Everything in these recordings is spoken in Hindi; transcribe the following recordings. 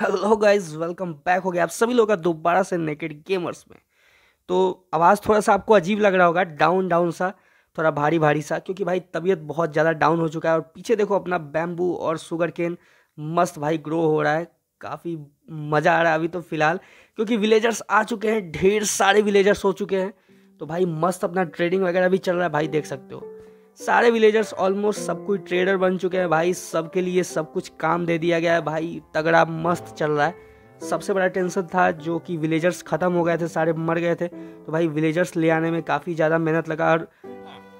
हेलो गाइस वेलकम बैक हो गया आप सभी लोग का दोबारा से नेकेड गेमर्स में। तो आवाज़ थोड़ा सा आपको अजीब लग रहा होगा डाउन डाउन सा, थोड़ा भारी भारी सा, क्योंकि भाई तबीयत बहुत ज़्यादा डाउन हो चुका है और पीछे देखो अपना बैम्बू और शुगर केन मस्त भाई ग्रो हो रहा है, काफ़ी मज़ा आ रहा है अभी तो फ़िलहाल, क्योंकि विलेजर्स आ चुके हैं, ढेर सारे विलेजर्स हो चुके हैं तो भाई मस्त अपना ट्रेडिंग वगैरह भी चल रहा है, भाई देख सकते हो। सारे विलेजर्स ऑलमोस्ट सब कोई ट्रेडर बन चुके हैं भाई। सबके लिए सब कुछ काम दे दिया गया है भाई। तगड़ा मस्त चल रहा है। सबसे बड़ा टेंशन था जो कि विलेजर्स ख़त्म हो गए थे, सारे मर गए थे। तो भाई विलेजर्स ले आने में काफ़ी ज़्यादा मेहनत लगा। और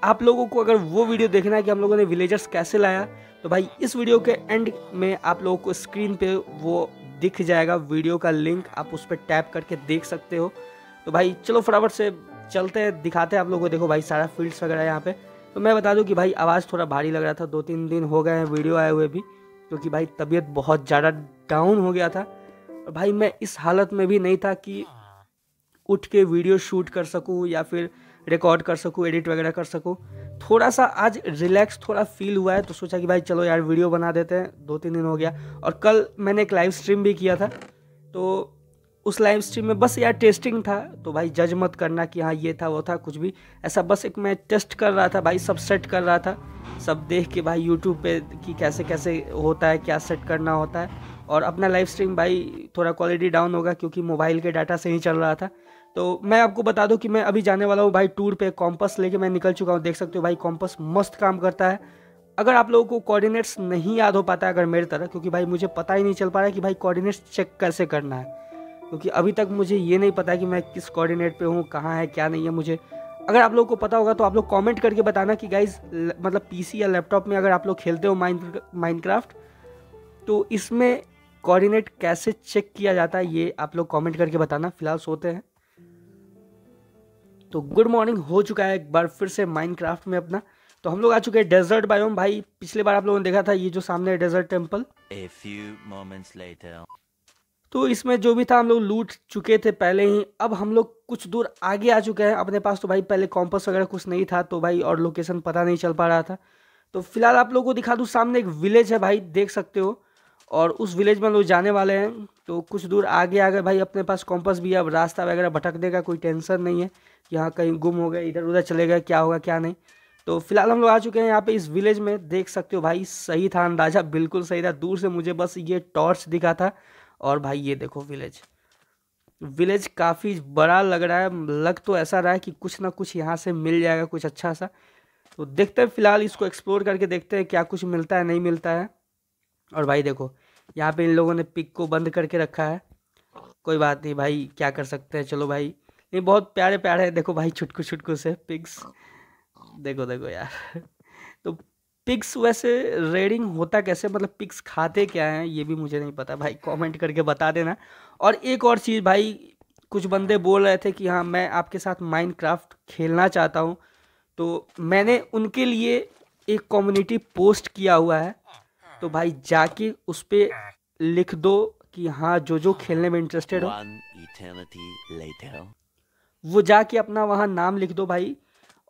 आप लोगों को अगर वो वीडियो देखना है कि हम लोगों ने विलेजर्स कैसे लाया तो भाई इस वीडियो के एंड में आप लोगों को स्क्रीन पे वो दिख जाएगा वीडियो का लिंक आप उस पर टैप करके देख सकते हो। तो भाई चलो फटाफट से चलते हैं, दिखाते हैं आप लोगों को। देखो भाई सारा फील्ड्स वगैरह यहाँ पे। तो मैं बता दूँ कि भाई आवाज़ थोड़ा भारी लग रहा था, दो तीन दिन हो गए हैं वीडियो आए हुए भी, क्योंकि भाई तबीयत बहुत ज़्यादा डाउन हो गया था। और भाई मैं इस हालत में भी नहीं था कि उठ के वीडियो शूट कर सकूँ या फिर रिकॉर्ड कर सकूँ एडिट वगैरह कर सकूँ। थोड़ा सा आज रिलैक्स थोड़ा फील हुआ है तो सोचा कि भाई चलो यार वीडियो बना देते हैं, दो तीन दिन हो गया। और कल मैंने एक लाइव स्ट्रीम भी किया था तो उस लाइव स्ट्रीम में बस यार टेस्टिंग था तो भाई जज मत करना कि हाँ ये था, वो था, कुछ भी। ऐसा बस एक मैं टेस्ट कर रहा था, भाई सब सेट कर रहा था। सब देख के भाई यूट्यूब पे कि कैसे कैसे होता है, क्या सेट करना होता है। और अपना लाइव स्ट्रीम भाई थोड़ा क्वालिटी डाउन होगा, क्योंकि मोबाइल के डाटा से ही चल रहा था। तो मैं आपको बता दूँ कि मैं अभी जाने वाला हूँ भाई टूर पे कॉम्पस लेके मैं निकल चुका हूँ। देख सकते हो भाई कॉम्पस मस्त काम करता है। अगर आप लोगों को कोऑर्डिनेट्स नहीं याद हो पाता है, अगर मेरी तरह, क्योंकि भाई मुझे पता ही नहीं चल पा रहा है कि भाई कोऑर्डिनेट्स चेक कैसे करना है। क्योंकि अभी तक मुझे ये नहीं पता कि मैं किस कोऑर्डिनेट पे हूँ, कहाँ है, क्या नहीं है मुझे। अगर आप लोग को पता होगा तो आप लोग कमेंट करके बताना कि गाइज़ मतलब पीसी या लैपटॉप में अगर आप लोग खेलते हो माइंड माइनक्राफ्ट तो इसमें कोऑर्डिनेट कैसे चेक किया जाता है, ये आप लोग कमेंट करके बताना। फ़िलहाल सोते हैं। तो गुड मॉर्निंग हो चुका है एक बार फिर से माइनक्राफ्ट में अपना। तो हम लोग आ चुके हैं डेजर्ट बायोम भाई, पिछले बार आप लोगों ने देखा था ये जो सामने डेजर्ट टेंपल तो इसमें जो भी था, हम लोग लूट चुके थे पहले ही। अब हम लोग कुछ दूर आगे आ चुके हैं। अपने पास तो भाई पहले कॉम्पस वगैरह कुछ नहीं था तो भाई और लोकेशन पता नहीं चल पा रहा था। तो फ़िलहाल आप लोगों को दिखा दूँ, सामने एक विलेज है भाई, देख सकते हो। और उस विलेज में लोग जाने वाले हैं। तो कुछ दूर आगे आ गए भाई, अपने पास कॉम्पस भी है। अब रास्ता वगैरह भटकने का कोई टेंशन नहीं है। कि हाँ कहीं गुम हो गए, इधर उधर चले गए, क्या होगा, क्या नहीं। तो फ़िलहाल हम लोग आ चुके हैं यहाँ पे इस विलेज में। देख सकते हो भाई, सही था अंदाज़ा, बिल्कुल सही था। दूर से मुझे बस ये टॉर्च दिखा था। और भाई ये देखो विलेज विलेज काफ़ी बड़ा लग रहा है। लग तो ऐसा रहा है कि कुछ ना कुछ यहाँ से मिल जाएगा, कुछ अच्छा सा। तो देखते हैं फ़िलहाल, इसको एक्सप्लोर करके देखते हैं क्या कुछ मिलता है, नहीं मिलता है। और भाई देखो, यहाँ पे इन लोगों ने पिक को बंद करके रखा है। कोई बात नहीं भाई, क्या कर सकते हैं? चलो भाई नहीं बहुत प्यारे प्यारे हैं। देखो भाई, छुटकू छुटकू से पिक्स देखो देखो यार। तो पिग्स वैसे रेडिंग होता कैसे? मतलब पिग्स खाते क्या हैं? ये भी मुझे नहीं पता। भाई कमेंट करके बता देना। और एक और चीज़ भाई कुछ बंदे बोल रहे थे कि हाँ मैं आपके साथ माइनक्राफ्ट खेलना चाहता हूँ। तो मैंने उनके लिए एक कम्युनिटी पोस्ट किया हुआ है। तो भाई जाके उस पर लिख दो कि हाँ जो जो खेलने में इंटरेस्टेड हो. वो जाके अपना वहाँ नाम लिख दो भाई।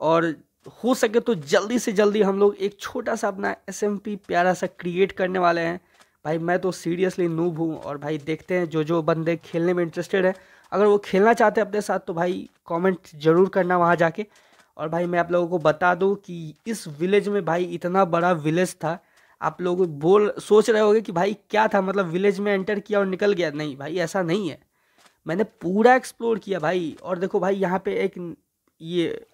और हो सके तो जल्दी से जल्दी हम लोग एक छोटा सा अपना एसएमपी प्यारा सा क्रिएट करने वाले हैं। भाई, मैं तो सीरियसली नूब हूँ और भाई देखते हैं जो जो बंदे खेलने में इंटरेस्टेड है। अगर वो खेलना चाहते हैं अपने साथ तो भाई कमेंट ज़रूर करना वहाँ जाके। और भाई, मैं आप लोगों को बता दूँ कि इस विलेज में भाई इतना बड़ा विलेज था। आप लोग बोल, सोच रहे होगे कि भाई क्या था? मतलब विलेज में एंटर किया और निकल गया? नहीं भाई, ऐसा नहीं है। मैंने पूरा एक्सप्लोर किया भाई। और देखो भाई, यहाँ पे एक ये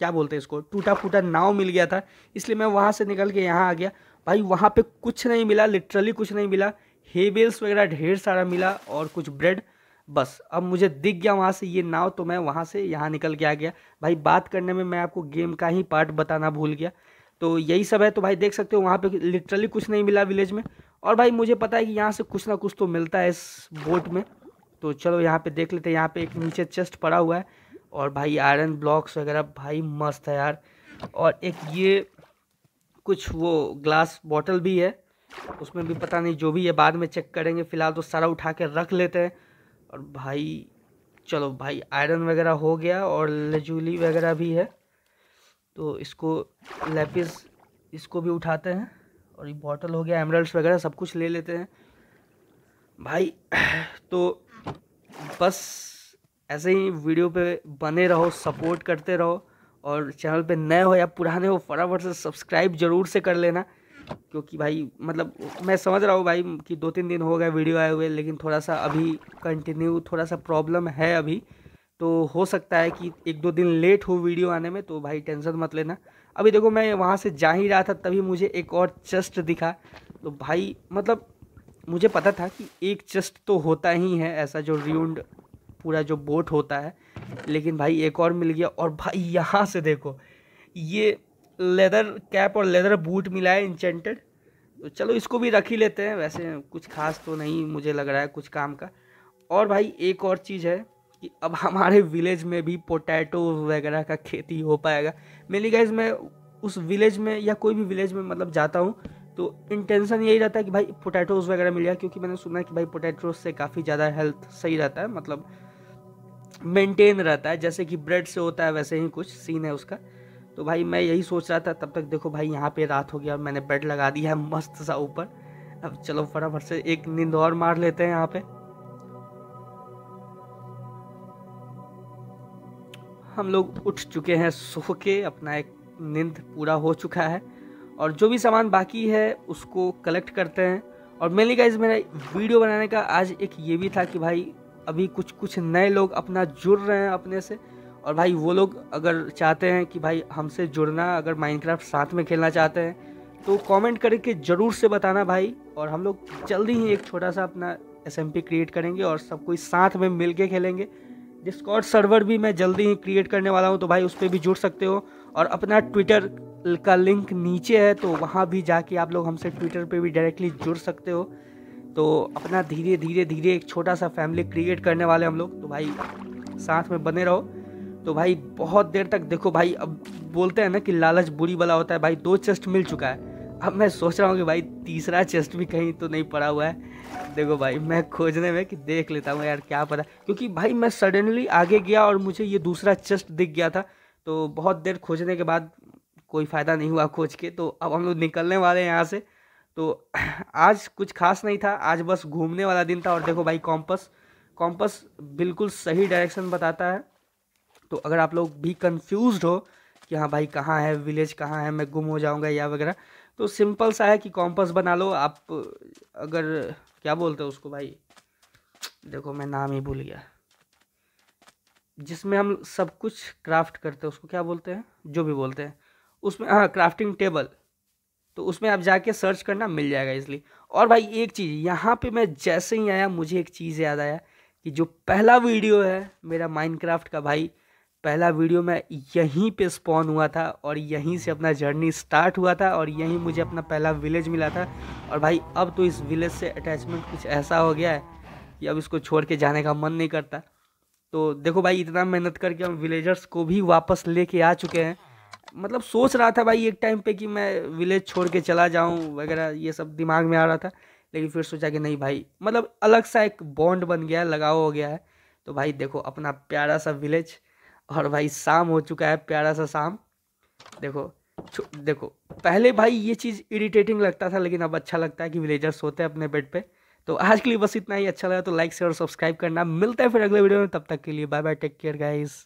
क्या बोलते हैं इसको? टूटा फूटा नाव मिल गया था। इसलिए मैं वहाँ से निकल के यहाँ आ गया। भाई, वहाँ पे कुछ नहीं मिला लिटरली कुछ नहीं मिला। हेबेल्स वगैरह ढेर सारा मिला और कुछ ब्रेड बस। अब मुझे दिख गया वहाँ से ये नाव तो मैं वहाँ से यहाँ निकल के आ गया। भाई, बात करने में मैं आपको गेम का ही पार्ट बताना भूल गया। तो यही सब है। तो भाई, देख सकते हो वहाँ पे लिटरली कुछ नहीं मिला विलेज में। और भाई, मुझे पता है कि यहाँ से कुछ ना कुछ तो मिलता है इस बोट में। तो चलो यहाँ पे देख लेते हैं। यहाँ पे एक नीचे चेस्ट पड़ा हुआ है। और भाई आयरन ब्लॉक्स वगैरह भाई मस्त है यार। और एक ये कुछ वो ग्लास बॉटल भी है, उसमें भी पता नहीं जो भी है, बाद में चेक करेंगे, फ़िलहाल तो सारा उठा के रख लेते हैं। और भाई, चलो भाई आयरन वगैरह हो गया और लजूली वगैरह भी है तो इसको लेपिस इसको भी उठाते हैं। और ये बॉटल हो गया एमरल्ड्स वगैरह सब कुछ ले लेते हैं। भाई तो बस ऐसे ही वीडियो पे बने रहो, सपोर्ट करते रहो और चैनल पे नए हो या पुराने हो, फटाफट से सब्सक्राइब ज़रूर से कर लेना। क्योंकि भाई मतलब मैं समझ रहा हूँ भाई कि दो तीन दिन हो गए वीडियो आए हुए, लेकिन थोड़ा सा अभी कंटिन्यू थोड़ा सा प्रॉब्लम है अभी। तो हो सकता है कि एक दो दिन लेट हो वीडियो आने में तो भाई टेंशन मत लेना। अभी देखो मैं वहाँ से जा ही रहा था, तभी मुझे एक और चेस्ट दिखा। तो भाई मतलब मुझे पता था कि एक चेस्ट तो होता ही है, ऐसा जो रियूंड पूरा जो बोट होता है। लेकिन भाई एक और मिल गया और भाई यहाँ से देखो, ये लेदर कैप और लेदर बूट मिला है इंचेंटेड तो चलो इसको भी रख ही लेते हैं। वैसे कुछ खास तो नहीं मुझे लग रहा है कुछ काम का। और भाई एक और चीज़ है कि अब हमारे विलेज में भी पोटैटो वगैरह का खेती हो पाएगा। मेनली गाइज़ मैं उस विलेज में या कोई भी विलेज में मतलब जाता हूँ तो इंटेंशन यही रहता है कि भाई पोटैटोज़ वगैरह मिल जाए, क्योंकि मैंने सुना है कि भाई पोटैटोज से काफ़ी ज़्यादा हेल्थ सही रहता है। मतलब मेंटेन रहता है। जैसे कि ब्रेड से होता है, वैसे ही कुछ सीन है उसका। तो भाई मैं यही सोच रहा था, तब तक देखो भाई यहाँ पे रात हो गया मैंने बेड लगा दिया है मस्त सा ऊपर। अब चलो फटाफट से एक नींद और मार लेते हैं यहाँ पे। हम लोग उठ चुके हैं, सो के अपना एक नींद पूरा हो चुका है। और जो भी सामान बाकी है, उसको कलेक्ट करते हैं। और मेनली गाइज़ मेरा वीडियो बनाने का आज एक ये भी था कि भाई अभी कुछ कुछ नए लोग अपना जुड़ रहे हैं अपने से। और भाई, वो लोग अगर चाहते हैं कि भाई हमसे जुड़ना, अगर माइनक्राफ्ट साथ में खेलना चाहते हैं तो कमेंट करके ज़रूर से बताना भाई। और हम लोग जल्दी ही एक छोटा सा अपना एस क्रिएट करेंगे और सब कोई साथ में मिल के खेलेंगे। डिस्कॉर्ड सर्वर भी मैं जल्दी ही क्रिएट करने वाला हूँ तो भाई उस पर भी जुड़ सकते हो। और अपना ट्विटर का लिंक नीचे है तो वहाँ भी जाके आप लोग हमसे ट्विटर पे भी डायरेक्टली जुड़ सकते हो। तो अपना धीरे धीरे धीरे एक छोटा सा फैमिली क्रिएट करने वाले हम लोग। तो भाई, साथ में बने रहो। तो भाई, बहुत देर तक देखो भाई, अब बोलते हैं ना कि लालच बुरी वाला होता है। भाई, दो चेस्ट मिल चुका है। अब मैं सोच रहा हूँ कि भाई, तीसरा चेस्ट भी कहीं तो नहीं पड़ा हुआ है। देखो भाई, मैं खोजने में कि देख लेता हूँ यार क्या पता। क्योंकि भाई, मैं सडनली आगे गया और मुझे ये दूसरा चेस्ट दिख गया था। तो बहुत देर खोजने के बाद कोई फ़ायदा नहीं हुआ खोज के। तो अब हम लोग निकलने वाले हैं यहाँ से। तो आज कुछ खास नहीं था, आज बस घूमने वाला दिन था और देखो भाई कॉम्पस कॉम्पस बिल्कुल सही डायरेक्शन बताता है। तो अगर आप लोग भी कंफ्यूज हो कि हाँ भाई कहाँ है विलेज कहाँ है, मैं गुम हो जाऊँगा या वगैरह तो सिंपल सा है कि कॉम्पस बना लो। आप अगर, क्या बोलते हो उसको भाई? देखो मैं नाम ही भूल गया। जिसमें हम सब कुछ क्राफ्ट करते हैं, उसको क्या बोलते हैं? जो भी बोलते हैं। उसमें हाँ क्राफ्टिंग टेबल तो उसमें आप जाके सर्च करना मिल जाएगा इसलिए और भाई एक चीज़, यहाँ पे मैं जैसे ही आया, मुझे एक चीज़ याद आया कि जो पहला वीडियो है मेरा माइनक्राफ्ट का भाई, पहला वीडियो मैं यहीं पे स्पॉन हुआ था और यहीं से अपना जर्नी स्टार्ट हुआ था और यहीं मुझे अपना पहला विलेज मिला था। और भाई, अब तो इस विलेज से अटैचमेंट कुछ ऐसा हो गया है कि अब इसको छोड़ के जाने का मन नहीं करता। तो देखो भाई, इतना मेहनत करके हम विलेजर्स को भी वापस लेके आ चुके हैं। मतलब सोच रहा था भाई एक टाइम पे कि मैं विलेज छोड़ के चला जाऊँ वगैरह, ये सब दिमाग में आ रहा था। लेकिन फिर सोचा कि नहीं भाई मतलब अलग सा एक बॉन्ड बन गया है लगाव हो गया है। तो भाई देखो, अपना प्यारा सा विलेज और भाई शाम हो चुका है, प्यारा सा शाम। देखो देखो, पहले भाई ये चीज़ इरिटेटिंग लगता था, लेकिन अब अच्छा लगता है कि विलेजर्स सोते हैं अपने बेड पे। तो आज के लिए बस इतना ही अच्छा लगा तो लाइक शेयर और सब्सक्राइब करना। मिलता है फिर अगले वीडियो में, तब तक के लिए bye bye take care guys